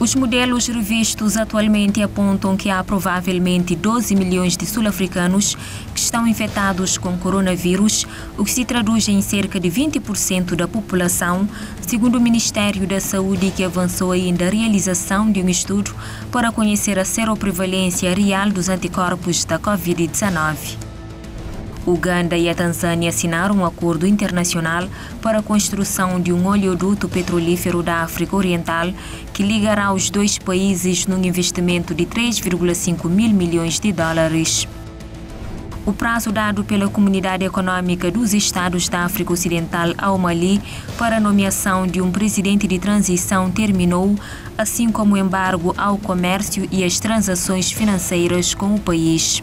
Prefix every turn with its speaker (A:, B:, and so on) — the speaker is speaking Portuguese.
A: Os modelos revistos atualmente apontam que há provavelmente 12 milhões de sul-africanos que estão infectados com coronavírus, o que se traduz em cerca de 20% da população, segundo o Ministério da Saúde, que avançou ainda a realização de um estudo para conhecer a seroprevalência real dos anticorpos da Covid-19. Uganda e a Tanzânia assinaram um acordo internacional para a construção de um oleoduto petrolífero da África Oriental que ligará os dois países num investimento de 3,5 mil milhões de dólares. O prazo dado pela Comunidade Econômica dos Estados da África Ocidental ao Mali para a nomeação de um presidente de transição terminou, assim como o embargo ao comércio e às transações financeiras com o país.